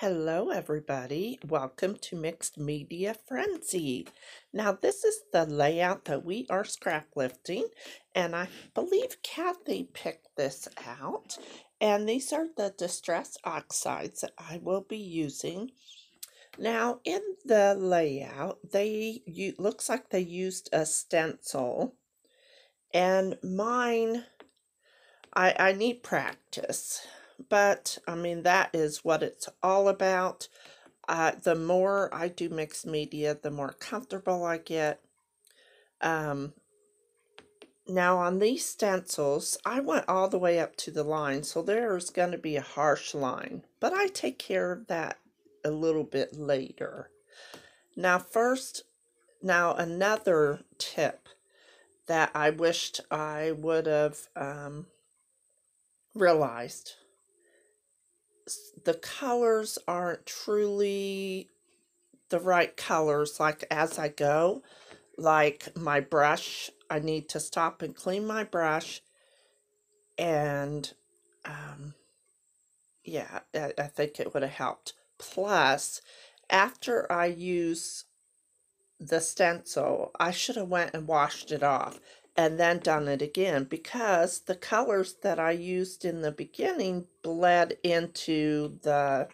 Hello, everybody. Welcome to Mixed Media Frenzy. Now, this is the layout that we are scrap lifting, and I believe Kathy picked this out. And these are the distress oxides that I will be using. Now, in the layout, they you, looks like they used a stencil, and mine, I, I need practice but I mean, that is what it's all about. Uh, the more I do mixed media, the more comfortable I get. Um, now on these stencils, I went all the way up to the line, so there's going to be a harsh line, but I take care of that a little bit later. Now first, now another tip that I wished I would have um, realized the colors aren't truly the right colors like as I go like my brush I need to stop and clean my brush and um, yeah I, I think it would have helped. Plus after I use the stencil I should have went and washed it off and then done it again because the colors that I used in the beginning bled into the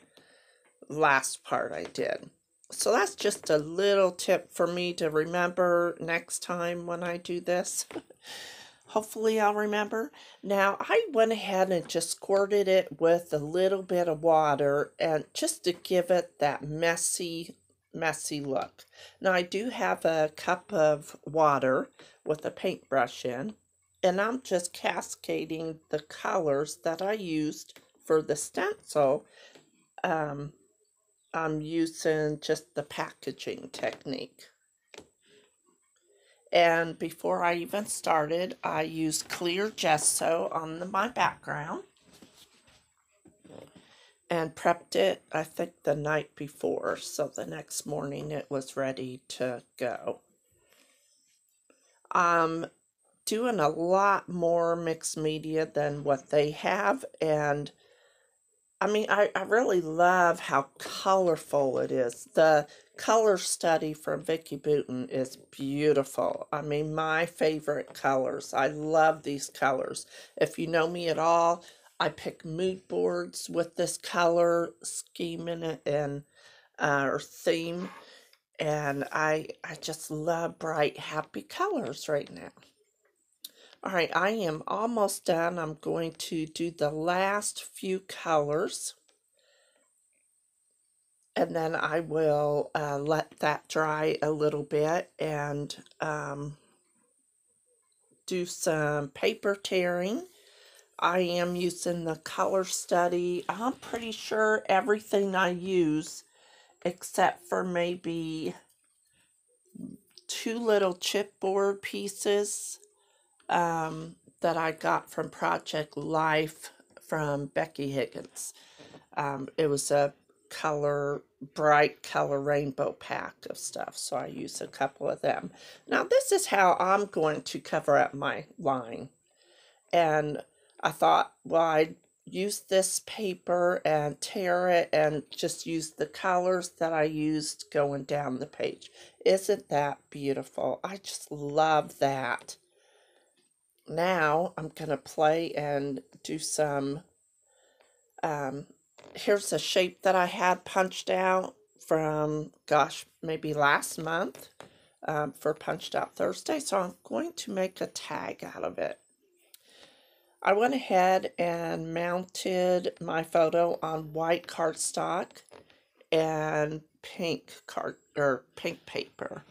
last part I did. So that's just a little tip for me to remember next time when I do this. Hopefully I'll remember. Now I went ahead and just squirted it with a little bit of water and just to give it that messy messy look. Now I do have a cup of water with a paintbrush in and I'm just cascading the colors that I used for the stencil. Um, I'm using just the packaging technique. And before I even started, I used clear gesso on the, my background and prepped it, I think, the night before. So the next morning it was ready to go. I'm doing a lot more mixed media than what they have. And I mean, I, I really love how colorful it is. The color study from Vicki Boutin is beautiful. I mean, my favorite colors. I love these colors. If you know me at all, I pick mood boards with this color scheme in it and uh, or theme, and I I just love bright, happy colors right now. All right, I am almost done. I'm going to do the last few colors, and then I will uh, let that dry a little bit and um, do some paper tearing I am using the color study. I'm pretty sure everything I use except for maybe two little chipboard pieces um, that I got from Project Life from Becky Higgins. Um, it was a color, bright color rainbow pack of stuff, so I use a couple of them. Now this is how I'm going to cover up my line. And I thought, well, I'd use this paper and tear it and just use the colors that I used going down the page. Isn't that beautiful? I just love that. Now I'm going to play and do some, um, here's a shape that I had punched out from, gosh, maybe last month um, for Punched Out Thursday. So I'm going to make a tag out of it. I went ahead and mounted my photo on white cardstock and pink card or pink paper.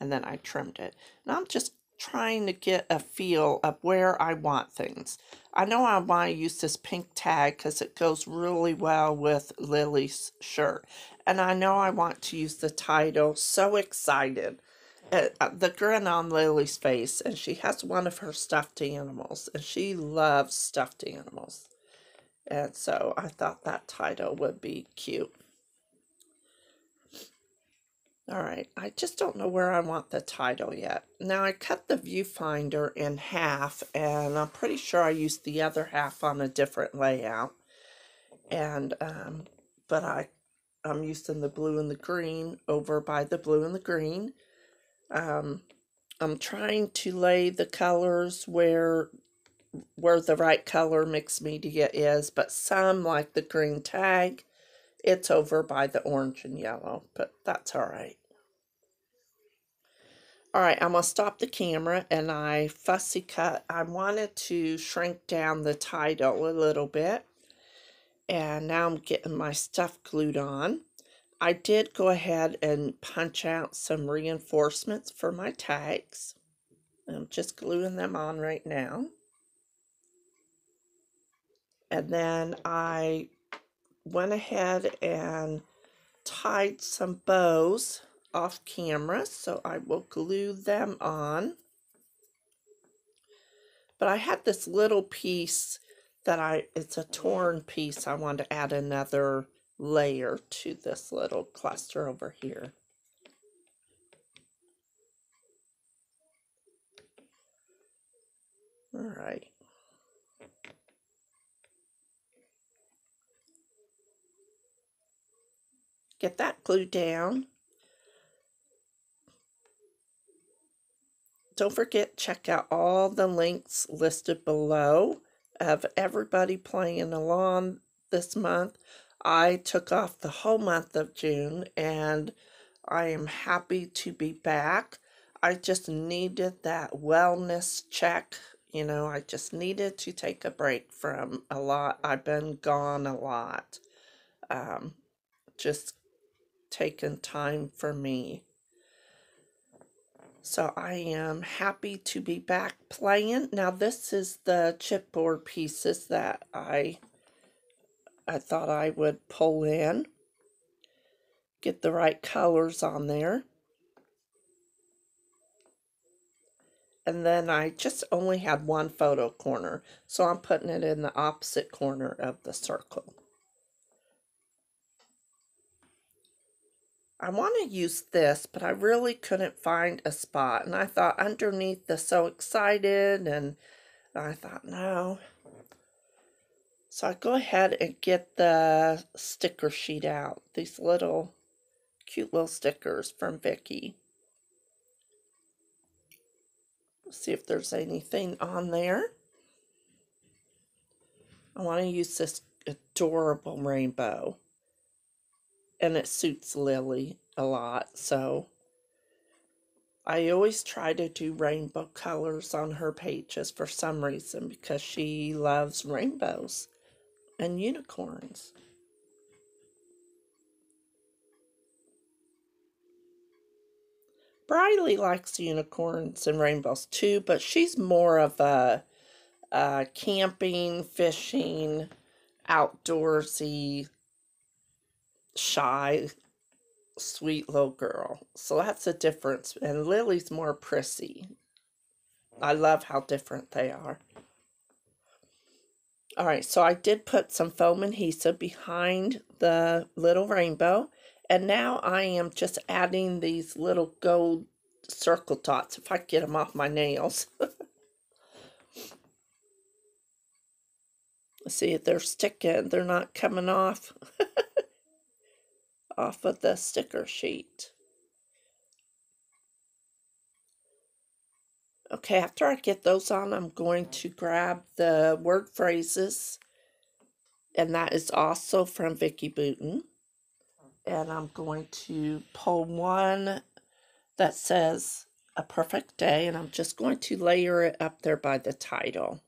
And then I trimmed it. Now I'm just trying to get a feel of where I want things. I know I want to use this pink tag because it goes really well with Lily's shirt. And I know I want to use the title So Excited uh, uh, the grin on Lily's face, and she has one of her stuffed animals, and she loves stuffed animals. And so I thought that title would be cute. All right, I just don't know where I want the title yet. Now I cut the viewfinder in half, and I'm pretty sure I used the other half on a different layout. And um, but I, I'm using the blue and the green over by the blue and the green. Um, I'm trying to lay the colors where where the right color mixed media is, but some like the green tag, it's over by the orange and yellow, but that's all right. All right, I'm to stop the camera and I fussy cut. I wanted to shrink down the title a little bit. And now I'm getting my stuff glued on. I did go ahead and punch out some reinforcements for my tags. I'm just gluing them on right now. And then I went ahead and tied some bows off camera, so I will glue them on. But I had this little piece that I, it's a torn piece. I wanted to add another layer to this little cluster over here. All right. Get that glued down. Don't forget, check out all the links listed below of everybody playing along this month. I took off the whole month of June and I am happy to be back. I just needed that wellness check. You know, I just needed to take a break from a lot. I've been gone a lot. Um, just taking time for me. So I am happy to be back playing. Now this is the chipboard pieces that I I thought I would pull in. Get the right colors on there. And then I just only had one photo corner, so I'm putting it in the opposite corner of the circle. I want to use this, but I really couldn't find a spot. And I thought underneath the So Excited, and I thought, no. So I go ahead and get the sticker sheet out. These little, cute little stickers from Vicki. See if there's anything on there. I want to use this adorable rainbow and it suits Lily a lot. So I always try to do rainbow colors on her pages for some reason because she loves rainbows and unicorns. Briley likes unicorns and rainbows too, but she's more of a, a camping, fishing, outdoorsy shy, sweet little girl. So that's a difference. And Lily's more prissy. I love how different they are. All right, so I did put some foam adhesive behind the little rainbow. And now I am just adding these little gold circle dots if I get them off my nails. See, if they're sticking. They're not coming off. off of the sticker sheet. Okay, after I get those on, I'm going to grab the word phrases, and that is also from Vicki Boutin. And I'm going to pull one that says a perfect day, and I'm just going to layer it up there by the title.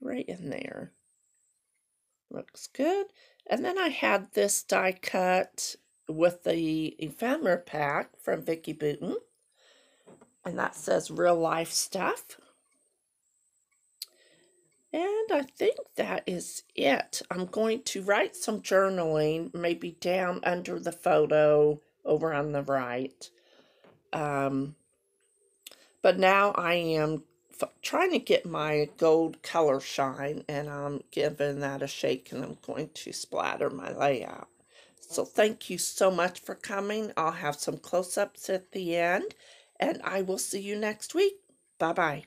Right in there. Looks good. And then I had this die cut with the ephemera pack from Vicki Boutin. And that says real life stuff. And I think that is it. I'm going to write some journaling, maybe down under the photo over on the right. Um, but now I am trying to get my gold color shine and I'm giving that a shake and I'm going to splatter my layout. So thank you so much for coming. I'll have some close-ups at the end and I will see you next week. Bye-bye.